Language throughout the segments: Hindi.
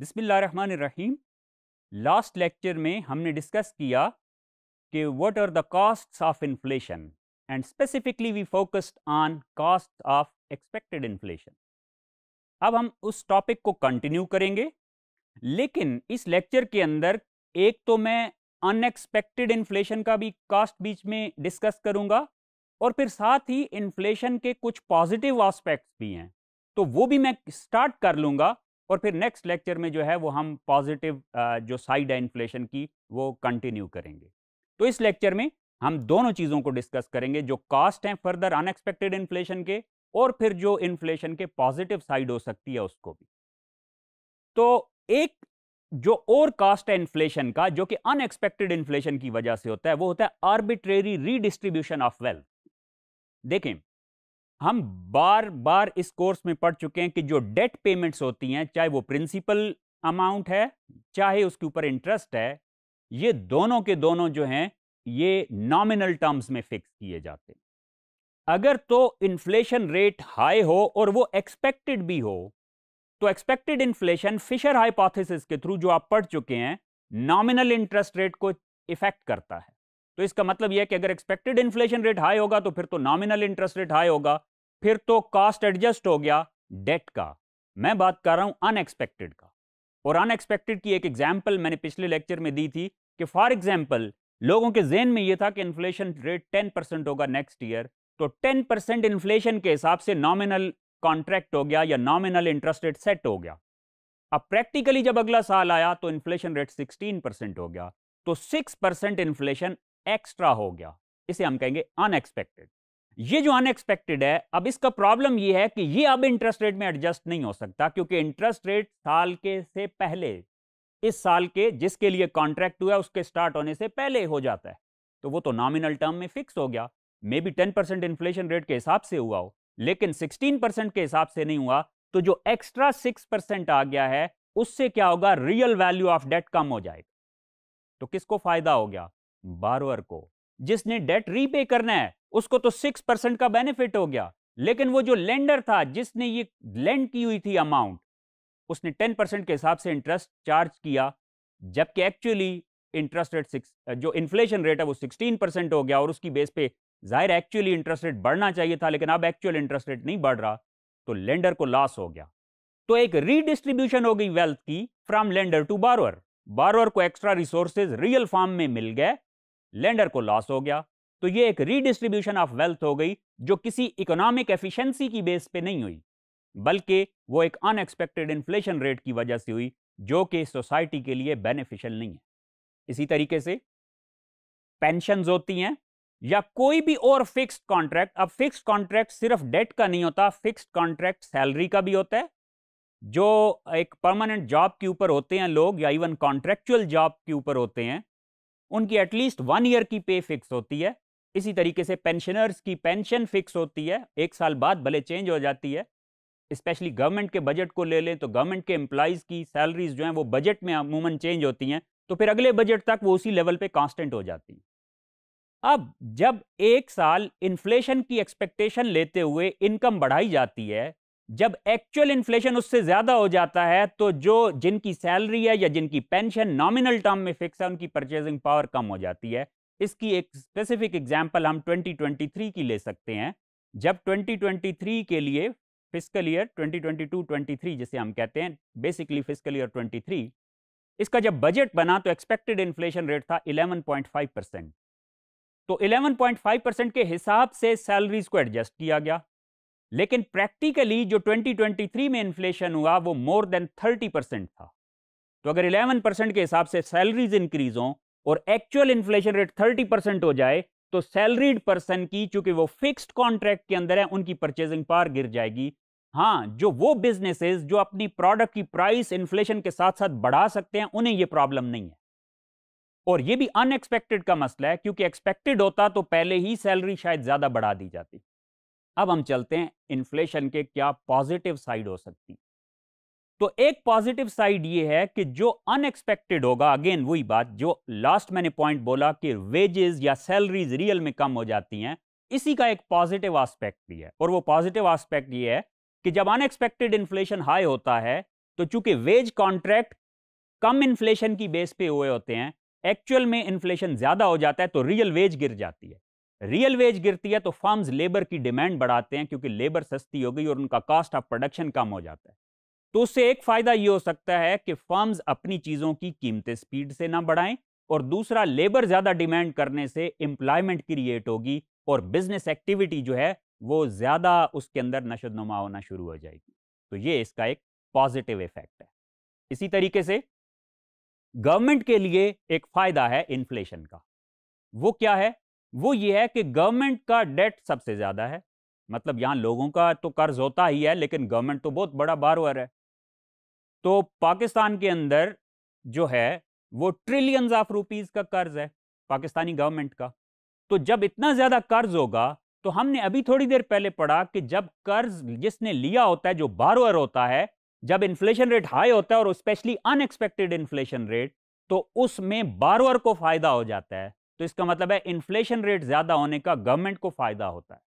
बिस्मिल्लाहिर्रहमानिर्रहीम। लास्ट लेक्चर में हमने डिस्कस किया कि what are the costs of inflation and specifically we focused on cost of expected inflation अब हम उस टॉपिक को कंटिन्यू करेंगे, लेकिन इस लेक्चर के अंदर एक तो मैं अनएक्सपेक्टेड इन्फ्लेशन का भी कॉस्ट बीच में डिस्कस करूँगा और फिर साथ ही इन्फ्लेशन के कुछ पॉजिटिव एस्पेक्ट्स भी हैं तो वो भी मैं स्टार्ट कर लूँगा और फिर नेक्स्ट लेक्चर में जो है वो हम पॉजिटिव जो साइड है इन्फ्लेशन की, वो कंटिन्यू करेंगे। तो इस लेक्चर में हम दोनों चीज़ों को डिस्कस करेंगे, जो कॉस्ट हैं फर्दर अनएक्सपेक्टेड इन्फ्लेशन के और फिर जो इन्फ्लेशन के पॉजिटिव साइड हो सकती है उसको भी। तो एक जो और कास्ट है इन्फ्लेशन का, जो कि अनएक्सपेक्टेड इन्फ्लेशन की वजह से होता है, वो होता है आर्बिट्रेरी रीडिस्ट्रीब्यूशन ऑफ़ वेल्थ देखें हम बार बार इस कोर्स में पढ़ चुके हैं कि जो डेट पेमेंट्स होती हैं, चाहे वो प्रिंसिपल अमाउंट है, चाहे उसके ऊपर इंटरेस्ट है, ये दोनों के दोनों जो हैं, ये नॉमिनल टर्म्स में फिक्स किए जाते हैं। अगर तो इन्फ्लेशन रेट हाई हो और वो एक्सपेक्टेड भी हो तो एक्सपेक्टेड इन्फ्लेशन फिशर हाइपोथेसिस के थ्रू जो आप पढ़ चुके हैं, नॉमिनल इंटरेस्ट रेट को इफ़ेक्ट करता है। तो इसका मतलब यह है कि अगर एक्सपेक्टेड इन्फ्लेशन रेट हाई होगा तो फिर तो नॉमिनल इंटरेस्ट रेट हाई होगा। फिर तो कॉस्ट एडजस्ट हो गया डेट का। मैं बात कर रहा हूँ अनएक्सपेक्टेड का। और अनएक्सपेक्टेड की एक एग्ज़ाम्पल मैंने पिछले लेक्चर में दी थी कि फॉर एग्ज़ाम्पल लोगों के जेन में यह था कि इन्फ्लेशन रेट 10 परसेंट होगा नेक्स्ट ईयर तो 10 परसेंट इन्फ्लेशन के हिसाब से नॉमिनल कॉन्ट्रैक्ट हो गया या नॉमिनल इंटरेस्ट रेट सेट हो गया। अब प्रैक्टिकली जब अगला साल आया तो इन्फ्लेशन रेट 16 परसेंट हो गया तो 6 परसेंट इन्फ्लेशन एक्स्ट्रा हो गया। इसे हम कहेंगे अनएक्सपेक्टेड ये जो अनएक्सपेक्टेड है, अब इसका प्रॉब्लम ये है कि ये अब इंटरेस्ट रेट में एडजस्ट नहीं हो सकता, क्योंकि इंटरेस्ट रेट साल के से पहले, इस साल के जिसके लिए कॉन्ट्रैक्ट हुआ, उसके स्टार्ट होने से पहले हो जाता है। तो वो तो नॉमिनल टर्म में फिक्स हो गया। Maybe ten percent inflation rate के हिसाब से हुआ हो, लेकिन सिक्सटीन परसेंट के हिसाब से नहीं हुआ तो जो एक्स्ट्रा सिक्स परसेंट आ गया है, उससे क्या होगा? रियल वैल्यू ऑफ़ डेट कम हो जाएगा। तो किसको फ़ायदा हो गया? बारोअर को, जिसने डेट रीपे करना है। उसको तो सिक्स परसेंट का बेनिफिट हो गया। लेकिन वो जो लेंडर था, जिसने ये लेंड की हुई थी अमाउंट उसने टेन परसेंट के हिसाब से इंटरेस्ट चार्ज किया, जबकि एक्चुअली इंटरेस्ट रेट सिक्स जो इन्फ्लेशन रेट है वो सिक्सटीन परसेंट हो गया और उसकी बेस पे ज़ाहिर एक्चुअली इंटरेस्ट रेट बढ़ना चाहिए था, लेकिन अब एक्चुअल इंटरेस्ट रेट नहीं बढ़ रहा तो लेंडर को लॉस हो गया। तो एक रीडिस्ट्रीब्यूशन हो गई वेल्थ की from lender to borrower borrower को एक्स्ट्रा रिसोर्सेज रियल फॉर्म में मिल गए लेंडर को लॉस हो गया। तो ये एक रीडिस्ट्रीब्यूशन ऑफ़ वेल्थ हो गई, जो किसी इकोनॉमिक एफिशिएंसी की बेस पे नहीं हुई, बल्कि वो एक अनएक्सपेक्टेड इन्फ्लेशन रेट की वजह से हुई, जो कि सोसाइटी के लिए बेनिफिशियल नहीं है। इसी तरीके से पेंशन होती हैं, या कोई भी और फिक्स्ड कॉन्ट्रैक्ट अब फिक्स्ड कॉन्ट्रैक्ट सिर्फ़ डेट का नहीं होता फिक्स्ड कॉन्ट्रैक्ट सैलरी का भी होता है, जो एक परमानेंट जॉब के ऊपर होते हैं लोग, या इवन कॉन्ट्रेक्चुअल जॉब के ऊपर होते हैं, उनकी एटलीस्ट वन ईयर की पे फिक्स होती है इसी तरीके से पेंशनर्स की पेंशन फिक्स होती है, एक साल बाद भले चेंज हो जाती है स्पेशली गवर्नमेंट के बजट को ले लें तो गवर्नमेंट के एम्प्लॉयज़ की सैलरीज जो हैं, वो बजट में अमूमन चेंज होती हैं तो फिर अगले बजट तक वो उसी लेवल पे कांस्टेंट हो जाती हैं। अब जब एक साल इन्फ्लेशन की एक्सपेक्टेशन लेते हुए इनकम बढ़ाई जाती है, जब एक्चुअल इन्फ्लेशन उससे ज़्यादा हो जाता है तो जो जिनकी सैलरी है या जिनकी पेंशन नॉमिनल टर्म में फिक्स है, उनकी परचेजिंग पावर कम हो जाती है। इसकी एक स्पेसिफिक एग्ज़ाम्पल हम 2023 की ले सकते हैं। जब 2023 के लिए फ़िज़िकल ईयर 2022-23 जिसे हम कहते हैं बेसिकली फ़िज़िकल ईयर 23 इसका जब बजट बना तो एक्सपेक्टेड इन्फ्लेशन रेट था 11.5 परसेंट तो 11.5 परसेंट के हिसाब से सैलरीज को एडजस्ट किया गया। लेकिन प्रैक्टिकली जो 2023 में इन्फ्लेशन हुआ, वो मोर देन 30 परसेंट था। तो अगर 11 परसेंट के हिसाब से सैलरीज इंक्रीज हो और एक्चुअल इन्फ्लेशन रेट 30 परसेंट हो जाए तो सैलरीड पर्सन की, चूँकि वो फिक्स्ड कॉन्ट्रैक्ट के अंदर है, उनकी परचेजिंग पावर गिर जाएगी। हाँ जो वो बिजनेसेस जो अपनी प्रोडक्ट की प्राइस इन्फ्लेशन के साथ साथ बढ़ा सकते हैं, उन्हें ये प्रॉब्लम नहीं है। और ये भी अनएक्सपेक्टेड का मसला है, क्योंकि एक्सपेक्टेड होता तो पहले ही सैलरी शायद ज़्यादा बढ़ा दी जाती। अब हम चलते हैं इन्फ्लेशन के क्या पॉजिटिव साइड हो सकती। तो एक पॉजिटिव साइड ये है कि जो अनएक्सपेक्टेड होगा अगेन वही बात, जो लास्ट मैंने पॉइंट बोला कि वेजेस या सैलरीज रियल में कम हो जाती हैं, इसी का एक पॉजिटिव एस्पेक्ट भी है। और वो पॉजिटिव एस्पेक्ट ये है कि जब अनएक्सपेक्टेड इन्फ्लेशन हाई होता है तो चूँकि वेज कॉन्ट्रैक्ट कम इन्फ्लेशन की बेस पे हुए होते हैं एक्चुअल में इन्फ्लेशन ज़्यादा हो जाता है तो रियल वेज गिर जाती है। रियल वेज गिरती है तो फर्म्स लेबर की डिमांड बढ़ाते हैं, क्योंकि लेबर सस्ती हो गई और उनका कॉस्ट ऑफ़ प्रोडक्शन कम हो जाता है। तो उससे एक फ़ायदा ये हो सकता है कि फर्म्स अपनी चीज़ों की कीमतें स्पीड से ना बढ़ाएँ और दूसरा, लेबर ज़्यादा डिमांड करने से एम्प्लॉयमेंट क्रिएट होगी और बिज़नेस एक्टिविटी जो है, वो ज़्यादा उसके अंदर नशद नुमा होना शुरू हो जाएगी। तो ये इसका एक पॉजिटिव इफ़ेक्ट है। इसी तरीके से गवर्नमेंट के लिए एक फ़ायदा है इन्फ्लेशन का। वो क्या है? वो ये है कि गवर्नमेंट का डेट सबसे ज़्यादा है। मतलब यहाँ लोगों का तो कर्ज होता ही है, लेकिन गवर्नमेंट तो बहुत बड़ा बारोअर है। तो पाकिस्तान के अंदर जो है, वो ट्रिलियंस ऑफ़ रुपीस का कर्ज है, पाकिस्तानी गवर्नमेंट का। तो जब इतना ज़्यादा कर्ज होगा तो हमने अभी थोड़ी देर पहले पढ़ा कि जब कर्ज जिसने लिया होता है, जो बारोअर होता है, जब इन्फ्लेशन रेट हाई होता है और स्पेशली अनएक्सपेक्टेड इन्फ्लेशन रेट तो उसमें बारोअर को फ़ायदा हो जाता है। तो इसका मतलब है इन्फ्लेशन रेट ज़्यादा होने का गवर्नमेंट को फ़ायदा होता है।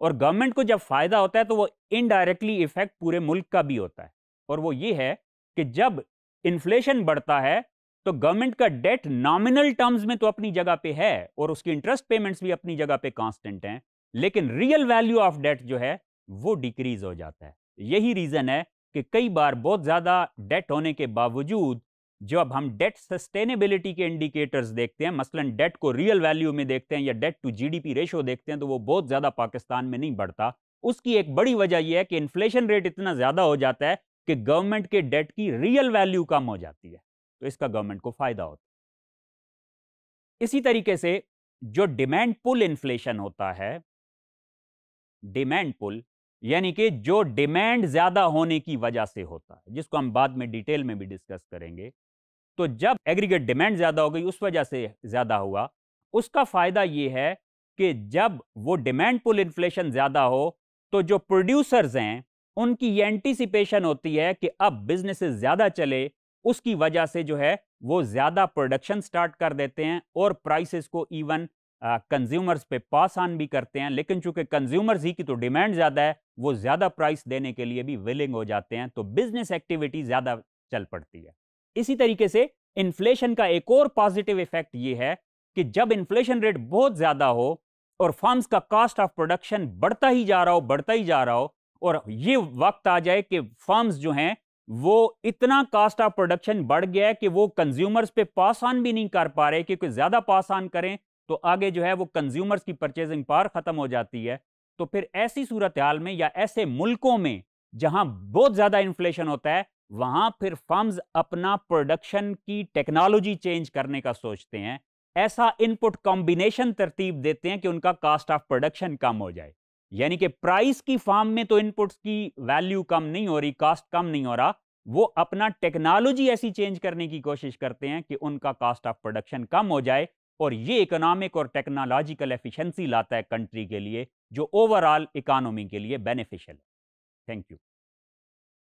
और गवर्नमेंट को जब फ़ायदा होता है तो वो इनडायरेक्टली इफ़ेक्ट पूरे मुल्क का भी होता है। और वो ये है कि जब इन्फ्लेशन बढ़ता है तो गवर्नमेंट का डेट नॉमिनल टर्म्स में तो अपनी जगह पे है और उसकी इंटरेस्ट पेमेंट्स भी अपनी जगह पे कांस्टेंट हैं, लेकिन रियल वैल्यू ऑफ़ डेट जो है, वो डिक्रीज हो जाता है। यही रीजन है कि कई बार बहुत ज़्यादा डेट होने के बावजूद जब हम डेट सस्टेनेबिलिटी के इंडिकेटर्स देखते हैं, मसलन डेट को रियल वैल्यू में देखते हैं या डेट टू जीडीपी रेशो देखते हैं तो वो बहुत ज़्यादा पाकिस्तान में नहीं बढ़ता। उसकी एक बड़ी वजह यह है कि इन्फ्लेशन रेट इतना ज़्यादा हो जाता है कि गवर्नमेंट के डेट की रियल वैल्यू कम हो जाती है तो इसका गवर्नमेंट को फ़ायदा होता है। इसी तरीके से जो डिमांड पुल इन्फ्लेशन होता है, डिमांड पुल, यानी कि जो डिमांड ज़्यादा होने की वजह से होता है, जिसको हम बाद में डिटेल में भी डिस्कस करेंगे तो जब एग्रीगेट डिमांड ज़्यादा हो गई, उस वजह से ज़्यादा हुआ, उसका फ़ायदा ये है कि जब वो डिमांड पुल इन्फ्लेशन ज़्यादा हो तो जो प्रोड्यूसर्स हैं उनकी ये एंटीसिपेशन होती है कि अब बिज़नेस ज़्यादा चले, उसकी वजह से जो है, वो ज़्यादा प्रोडक्शन स्टार्ट कर देते हैं और प्राइसेस को इवन कंज्यूमर्स पे पास ऑन भी करते हैं। लेकिन चूँकि कंज्यूमर्स ही की तो डिमांड ज़्यादा है, वो ज़्यादा प्राइस देने के लिए भी विलिंग हो जाते हैं तो बिज़नेस एक्टिविटी ज़्यादा चल पड़ती है। इसी तरीके से इन्फ्लेशन का एक और पॉजिटिव इफ़ेक्ट ये है कि जब इन्फ्लेशन रेट बहुत ज़्यादा हो और फर्म्स का कॉस्ट ऑफ़ प्रोडक्शन बढ़ता ही जा रहा हो, बढ़ता ही जा रहा हो और ये वक्त आ जाए कि फर्म्स जो हैं, वो इतना कास्ट ऑफ़ प्रोडक्शन बढ़ गया है कि वो कंज्यूमर्स पे पास ऑन भी नहीं कर पा रहे क्योंकि ज़्यादा पास ऑन करें तो आगे जो है वो कंज्यूमर्स की परचेजिंग पावर खत्म हो जाती है। तो फिर ऐसी सूरत हाल में या ऐसे मुल्कों में जहाँ बहुत ज़्यादा इन्फ्लेशन होता है, वहाँ फिर फर्म्स अपना प्रोडक्शन की टेक्नोलॉजी चेंज करने का सोचते हैं। ऐसा इनपुट कॉम्बिनेशन तरतीब देते हैं कि उनका कास्ट ऑफ़ प्रोडक्शन कम हो जाए। यानी कि प्राइस की फार्म में तो इनपुट्स की वैल्यू कम नहीं हो रही कास्ट कम नहीं हो रहा, वो अपना टेक्नोलॉजी ऐसी चेंज करने की कोशिश करते हैं कि उनका कास्ट ऑफ़ प्रोडक्शन कम हो जाए और ये इकोनॉमिक और टेक्नोलॉजिकल एफिशिएंसी लाता है कंट्री के लिए, जो ओवरऑल इकोनॉमी के लिए बेनिफिशियल है। Thank you